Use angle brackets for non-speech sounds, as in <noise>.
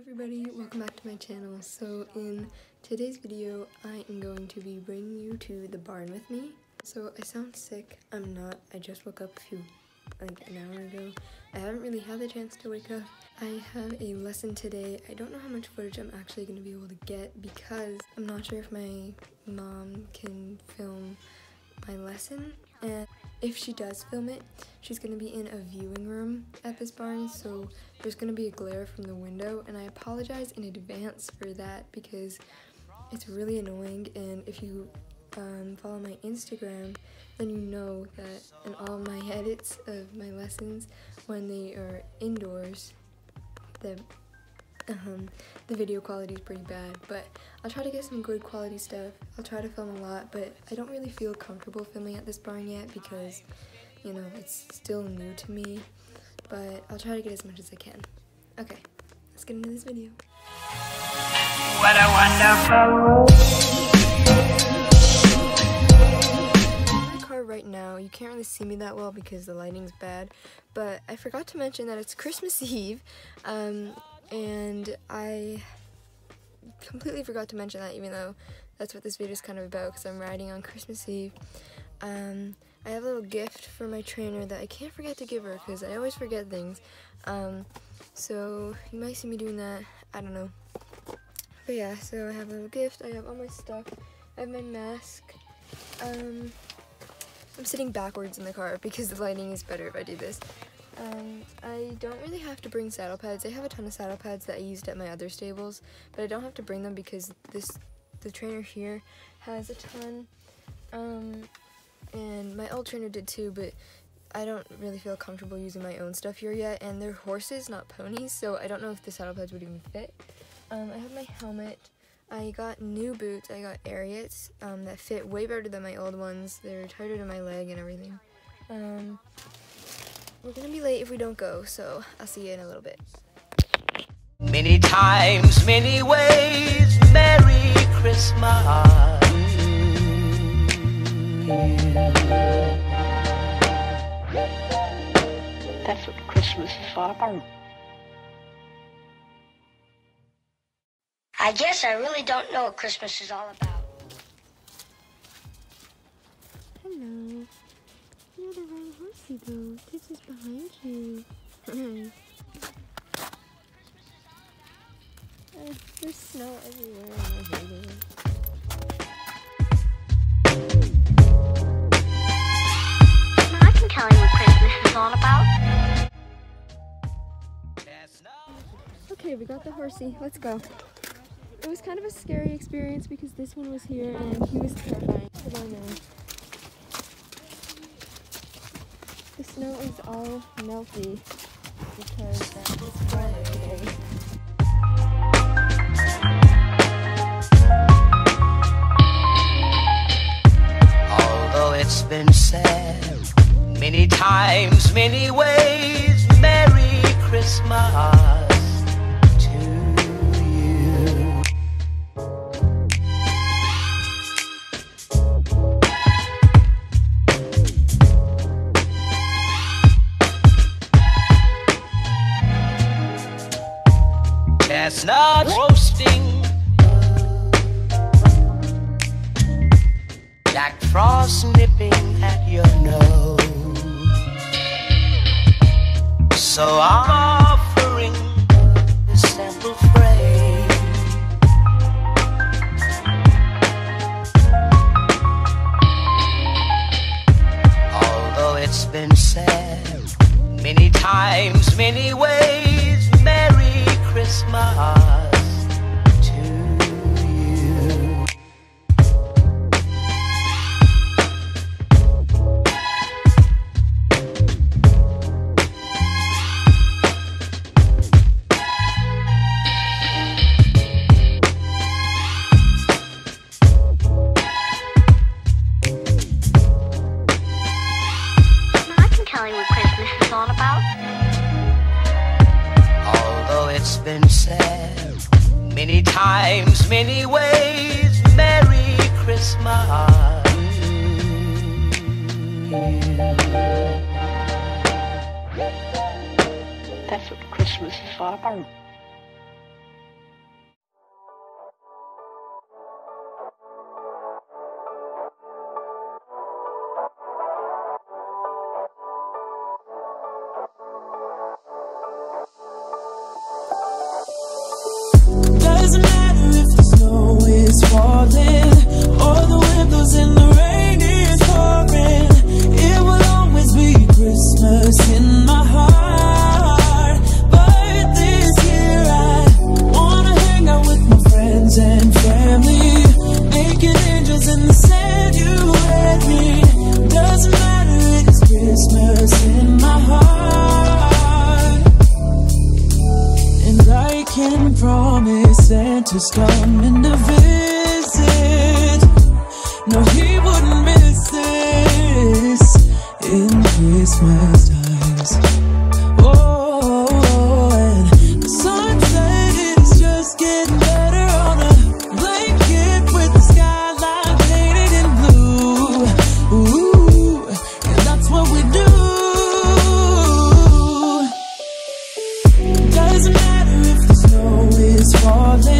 everybody, welcome back to my channel. So in today's video, I am going to be bringing you to the barn with me. So I sound sick, I'm not, I just woke up a few, like an hour ago. I haven't really had the chance to wake up. I have a lesson today. I don't know how much footage I'm actually going to be able to get because I'm not sure if my mom can film my lesson. And if she does film it, she's going to be in a viewing room at this barn, so there's going to be a glare from the window, and I apologize in advance for that because it's really annoying, and if you um, follow my Instagram, then you know that in all my <laughs> edits of my lessons, when they are indoors, the um, the video quality is pretty bad, but I'll try to get some good quality stuff. I'll try to film a lot, but I don't really feel comfortable filming at this barn yet because, you know, it's still new to me, but I'll try to get as much as I can. Okay, let's get into this video. What a wonderful car right now. You can't really see me that well because the lighting's bad, but I forgot to mention that it's Christmas <laughs> Eve. Um, and I completely forgot to mention that even though that's what this video is kind of about because I'm riding on Christmas Eve. Um, I have a little gift for my trainer that I can't forget to give her because I always forget things. Um, so you might see me doing that, I don't know. But yeah, so I have a little gift, I have all my stuff, I have my mask. Um, I'm sitting backwards in the car because the lighting is better if I do this. Um, I don't really have to bring saddle pads. I have a ton of saddle pads that I used at my other stables, but I don't have to bring them because this the trainer here has a ton. Um, and my old trainer did too, but I don't really feel comfortable using my own stuff here yet, and they're horses, not ponies, so I don't know if the saddle pads would even fit. Um, I have my helmet. I got new boots. I got Ariats um, that fit way better than my old ones. They're tighter to my leg and everything. Um, we're gonna be late if we don't go, so I'll see you in a little bit. Many times, many ways, Merry Christmas. That's what Christmas is all about. I guess I really don't know what Christmas is all about. Hello. You're the right horsey though. This is behind you. <laughs> uh, there's snow everywhere and I hate it. I can tell you what Christmas is all about. Okay, we got the horsey. Let's go. It was kind of a scary experience because this one was here and he was terrifying. But I know. The snow is all melty because that was Friday. Although it's been said many times, many ways, Merry Christmas Chestnut roasting, Jack Frost nipping at your nose. So I'm many ways, Merry Christmas. That's what Christmas is all about. can promise Santa's coming to visit. No, he falling.